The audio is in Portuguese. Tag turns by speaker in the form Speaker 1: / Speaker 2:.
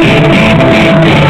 Speaker 1: Música